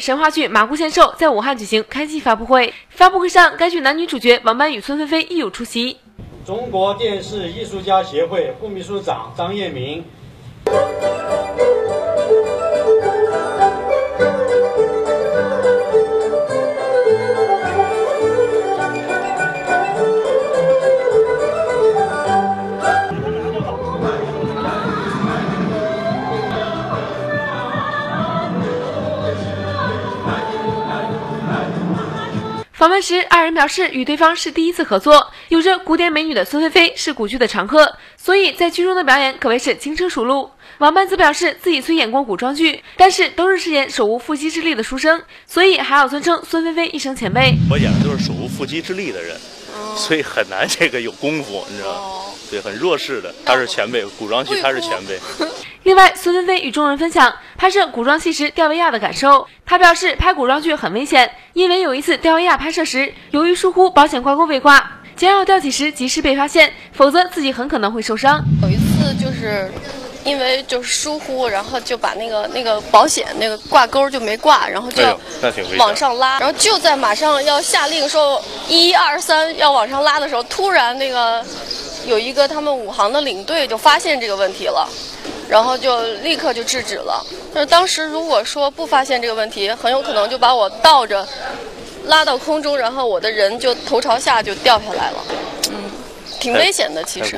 神话剧《马姑献寿》在武汉举行开机发布会。发布会上，该剧男女主角王斑与孙菲菲亦有出席。中国电视艺术家协会副秘书长张彦明。访问时，二人表示与对方是第一次合作。有着古典美女的孙菲菲是古剧的常客，所以在剧中的表演可谓是轻车熟路。王曼子表示自己虽演过古装剧，但是都是饰演手无缚鸡之力的书生，所以还要尊称孙菲菲一声前辈。我演的都是手无缚鸡之力的人，所以很难这个有功夫，你知道吗？对，很弱势的，他是前辈，古装剧他是前辈。另外，孙菲菲与众人分享拍摄古装戏时吊威亚的感受。她表示，拍古装剧很危险，因为有一次吊威亚拍摄时，由于疏忽，保险挂钩被挂，将要吊起时及时被发现，否则自己很可能会受伤。有一次就是因为就是疏忽，然后就把那个那个保险那个挂钩就没挂，然后就往上拉，然后就在马上要下令说一二三要往上拉的时候，突然那个有一个他们武行的领队就发现这个问题了。然后就立刻就制止了。就是当时如果说不发现这个问题，很有可能就把我倒着拉到空中，然后我的人就头朝下就掉下来了。嗯，挺危险的，其实。